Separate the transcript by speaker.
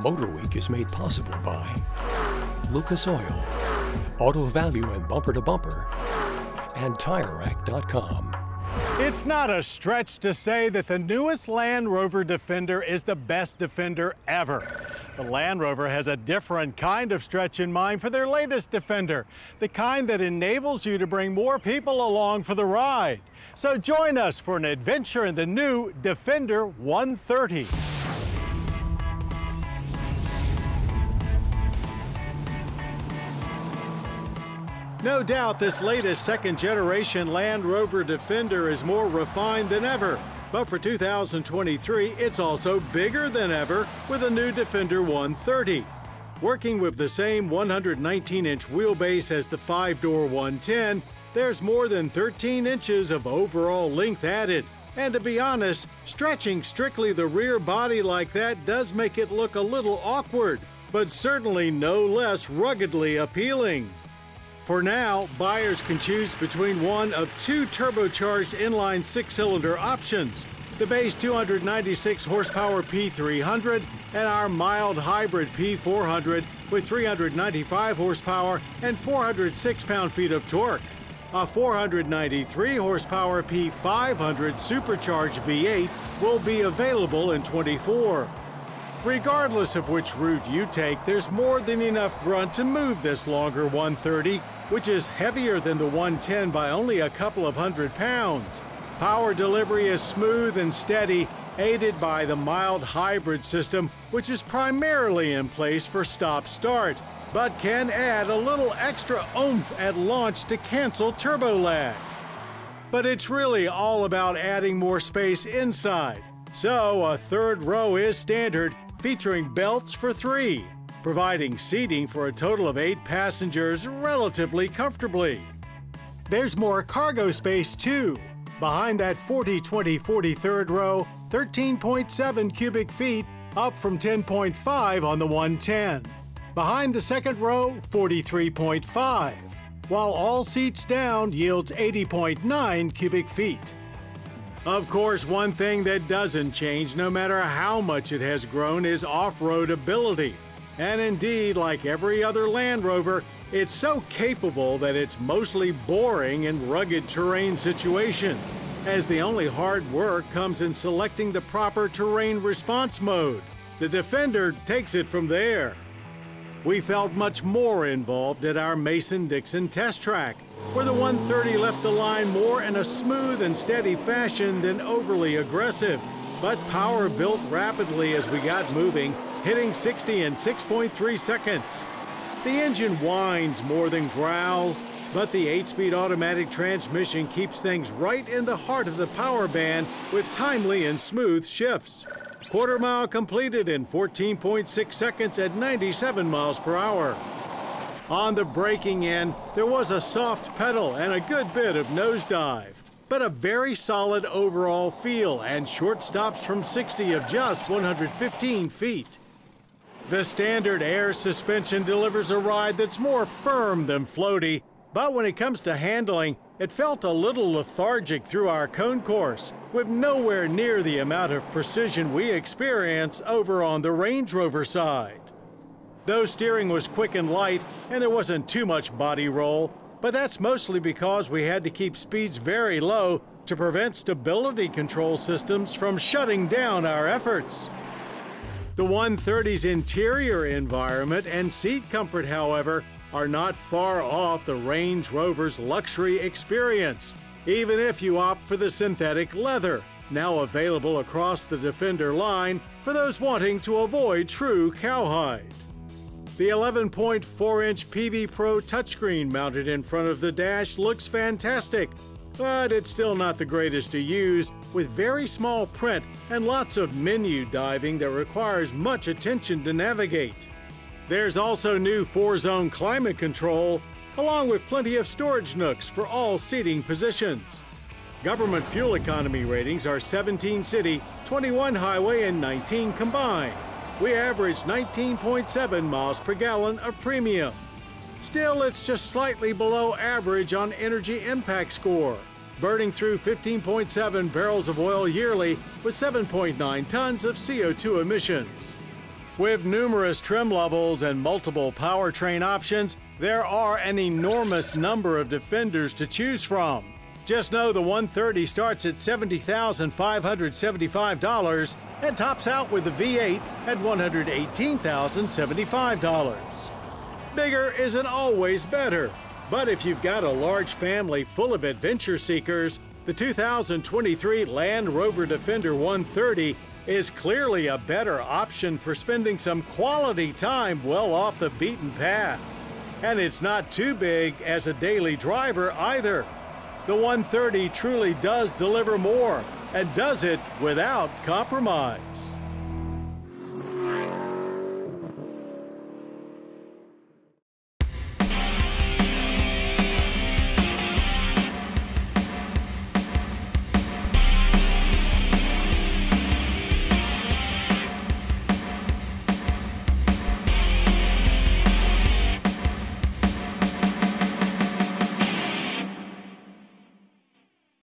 Speaker 1: Motor Week is made possible by Lucas Oil, Auto Value and Bumper to Bumper, and TireRack.com.
Speaker 2: It's not a stretch to say that the newest Land Rover Defender is the best Defender ever. The Land Rover has a different kind of stretch in mind for their latest Defender, the kind that enables you to bring more people along for the ride. So join us for an adventure in the new Defender 130. No doubt this latest second generation Land Rover Defender is more refined than ever. But for 2023, it's also bigger than ever with a new Defender 130. Working with the same 119 inch wheelbase as the 5 door 110, there's more than 13 inches of overall length added. And to be honest, stretching strictly the rear body like that does make it look a little awkward, but certainly no less ruggedly appealing. For now, buyers can choose between one of two turbocharged inline six-cylinder options, the base 296 horsepower P300 and our mild hybrid P400 with 395 horsepower and 406 pound-feet of torque. A 493 horsepower P500 supercharged V8 will be available in 24. Regardless of which route you take, there's more than enough grunt to move this longer 130, which is heavier than the 110 by only a couple of hundred pounds. Power delivery is smooth and steady, aided by the mild hybrid system, which is primarily in place for stop-start, but can add a little extra oomph at launch to cancel turbo lag. But it's really all about adding more space inside. So a third row is standard, featuring belts for three, providing seating for a total of eight passengers relatively comfortably. There's more cargo space too. Behind that 40 20 40 third row, 13.7 cubic feet, up from 10.5 on the 110. Behind the second row, 43.5, while all seats down yields 80.9 cubic feet. Of course, one thing that doesn't change, no matter how much it has grown, is off-road ability. And indeed, like every other Land Rover, it's so capable that it's mostly boring in rugged terrain situations, as the only hard work comes in selecting the proper terrain response mode. The Defender takes it from there. We felt much more involved at our Mason-Dixon test track, where the 130 left the line more in a smooth and steady fashion than overly aggressive. But power built rapidly as we got moving, hitting 60 in 6.3 seconds. The engine whines more than growls, but the 8-speed automatic transmission keeps things right in the heart of the power band with timely and smooth shifts. Quarter mile completed in 14.6 seconds at 97 miles per hour. On the braking end, there was a soft pedal and a good bit of nosedive, but a very solid overall feel and short stops from 60 of just 115 feet. The standard air suspension delivers a ride that's more firm than floaty, but when it comes to handling, it felt a little lethargic through our cone course, with nowhere near the amount of precision we experience over on the Range Rover side. Though steering was quick and light, and there wasn't too much body roll, but that's mostly because we had to keep speeds very low to prevent stability control systems from shutting down our efforts. The 130's interior environment and seat comfort, however, are not far off the Range Rover's luxury experience, even if you opt for the synthetic leather, now available across the Defender line for those wanting to avoid true cowhide. The 11.4 inch Pivi Pro touchscreen mounted in front of the dash looks fantastic, but it's still not the greatest to use, with very small print and lots of menu diving that requires much attention to navigate. There's also new four zone climate control, along with plenty of storage nooks for all seating positions. Government fuel economy ratings are 17 city, 21 highway, and 19 combined we averaged 19.7 miles per gallon of premium. Still, it's just slightly below average on energy impact score, burning through 15.7 barrels of oil yearly with 7.9 tons of CO2 emissions. With numerous trim levels and multiple powertrain options, there are an enormous number of Defenders to choose from. Just know the 130 starts at $70,575 and tops out with the V8 at $118,075. Bigger isn't always better, but if you've got a large family full of adventure seekers, the 2023 Land Rover Defender 130 is clearly a better option for spending some quality time well off the beaten path. And it's not too big as a daily driver either. The 130 truly does deliver more and does it without compromise.